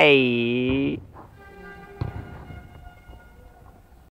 Hey.